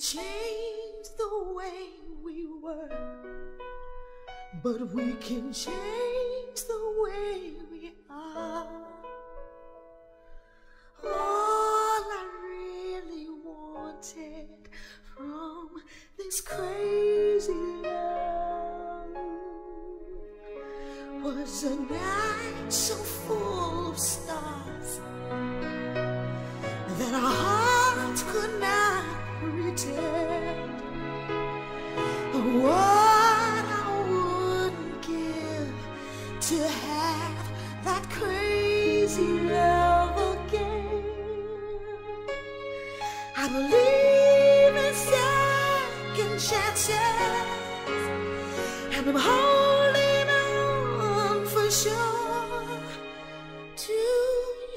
change the way we were, but we can change the way we are. All I really wanted from this crazy love was a night so full of stars that our hearts could not What I wouldn't give to have that crazy love again. I believe in second chances, and I'm holding on for sure to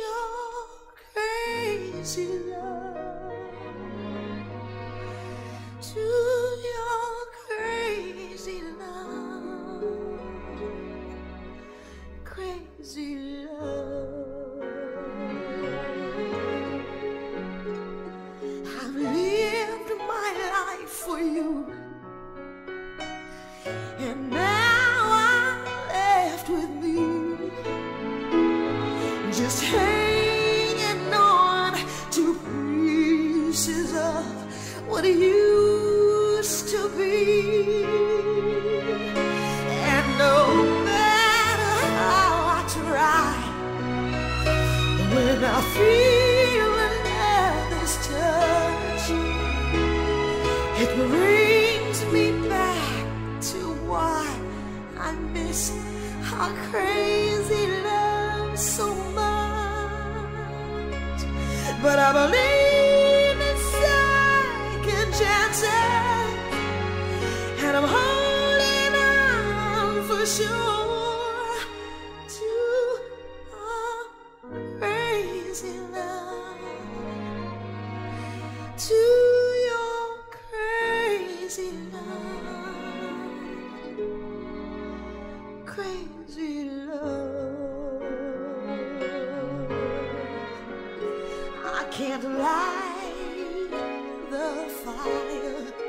your crazy love, what it used to be. And no matter how I try, when I feel another's touch, it brings me back to why I miss our crazy love so much. But I believe crazy love. I can't light the fire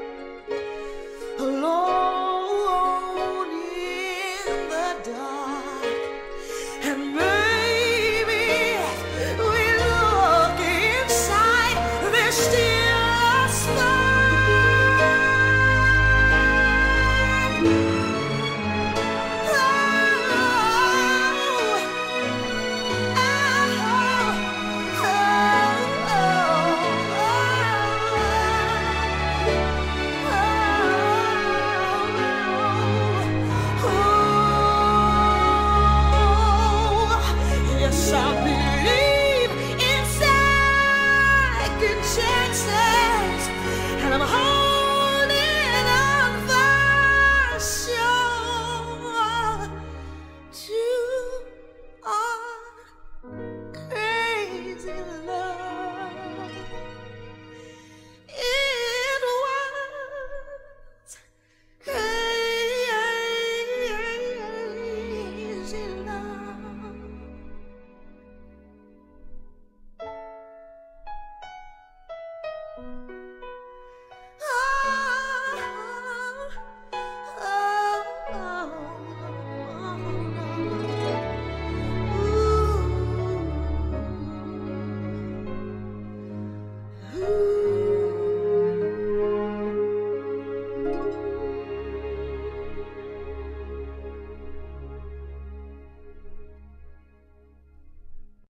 chances.